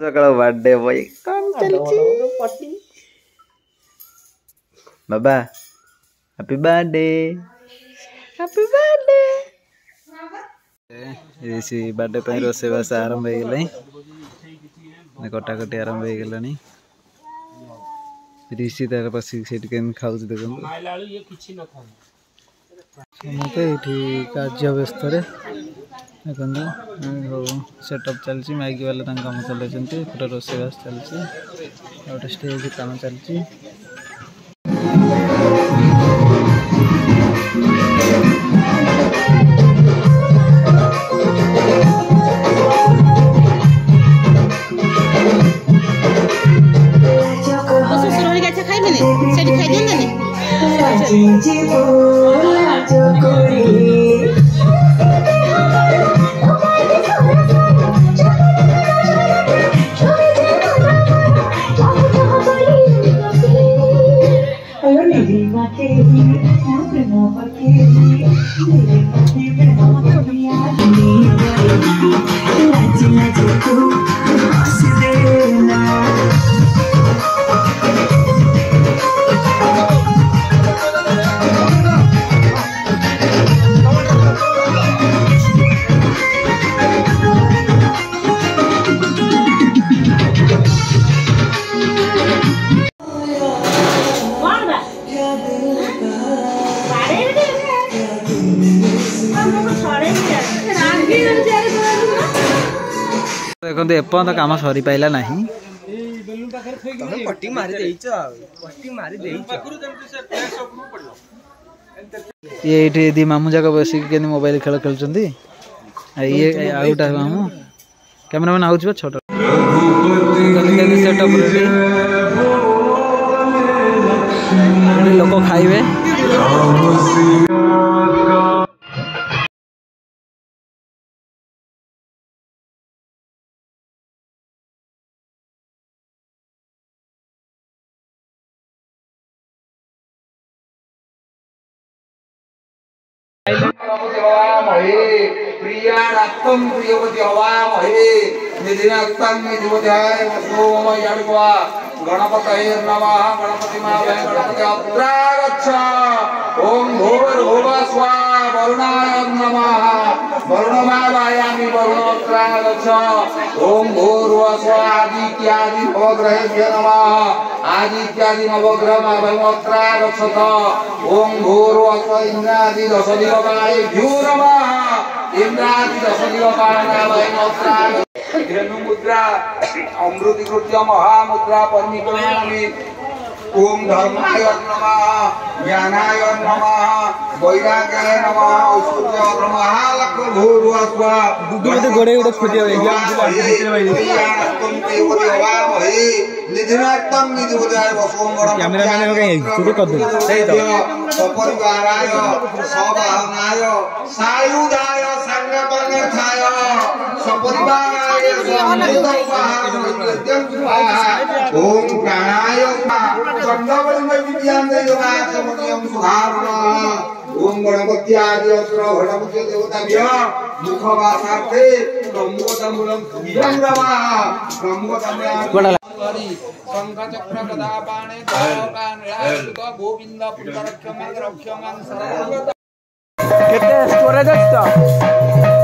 ସକାଳ birthday boy କଣ ଚାଲିଛି ବାବା happy birthday happy birthday Rishi birthday ପାଇଁ ରୋଷେଇବାସ ଆରମ୍ଭ ହେଇଗଲାଣି କଟାକଟି ଆରମ୍ଭ ହେଇଗଲାଣି ରିସି ତାର ବସିକି ସେଠି କେମିତି ଖାଉଛି ଦେଖନ୍ତୁ ସମସ୍ତେ ଏଇଠି କାର୍ଯ୍ୟ ବ୍ୟସ୍ତରେ ଦେଖନ୍ତୁ। ସବୁ ସେଟଅପ୍ ଚାଲିଛି ମାଇକି ବାଲା ତାଙ୍କ କାମ ଚଲାଇଛନ୍ତି ଏପଟେ ରୋଷେଇବାସ ଚାଲିଛି। ଆଉ ଗୋଟେ ଷ୍ଟେଜ୍ କାମ ଚାଲିଛି। ଶ୍ୱଶୁର ଘରିକା ଆଚ୍ଛା ଖାଇବେନି? ସେଠି ଖାଇଦିଅନ୍ତାନି? 来听，来听哭 ପର୍ଯ୍ୟନ୍ତ ଏପର୍ଯ୍ୟନ୍ତ କାମ ସରିପାରିଲା ନାହିଁ। ଇଏ ଏଇଠି ଦି ମାମୁଁ ଯାକ ବସିକି କେମିତି ମୋବାଇଲ ଖେଳ ଖେଳୁଛନ୍ତି। ଇଏ ଆଉ ଗୋଟେ ମାମୁଁ। କ୍ୟାମେରାମ୍ୟାନ୍ ଆଉଛି ବା ଛଅଟା ଲୋକ ଖାଇବେ। कामपति हवामहे प्रियाणात्तम प्रियपति हवामहे। निधिनात्तम निधिपतिहाय सोमयाडुवा गणपतये नमः गणपतिमावै गणपति अत्रागच्छ ओम भूर्भुवः स्वा वरुणाय नमः। वरुणोत्रागच्छ ॐ भूर्भुव स्वः आदित्यादि नवग्रहेभ्यो नमः आदित्यादि नवग्रहमावयमत्रागच्छत ॐ भूर्भुव स्व इन्द्रादि दशदिवकायभ्यो नमः इन्द्रादि दशदिवकायनावयमत्रागच्छ धेनु मुद्रा अमृतिकृत्य महामुद्रा परिमितमामि ओम धर्माय नमः ज्ञानाय नमः वैराग्याय नमः औषधय नमः लक्ष्मी भूर्वस्व दुग्ध गोडे उडे खुदे हो गया तुम देवते वाम हे निधिनातम निधिवदाय वसोम गणम कैमरा मैन हो गए छुटे कर दो. सही तो सपरिवाराय सवाहनाय सायुधाय संगपन्नथाय सपरिवाराय सवाहनाय ओम प्राणाय दण्डवलम्ब विद्यान्तयोगाचमत्यं सुधारण ओम गणपति आदि अत्र भणमुख्य देवताभ्य मुखवासार्थे ब्रह्मोदम्बुलं वीरं रमा ब्रह्मोदम्बुलं गोविन्द पुण्डरक्ष मां केते स्टोरेज छ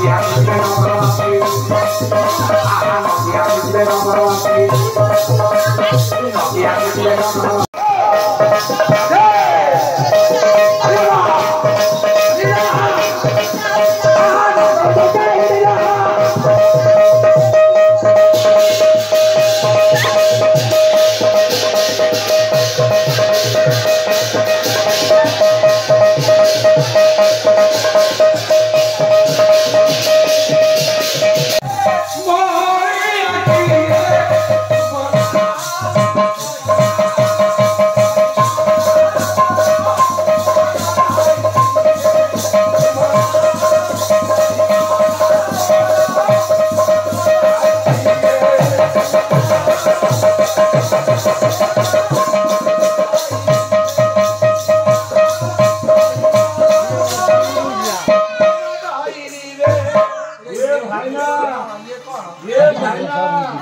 Yeah.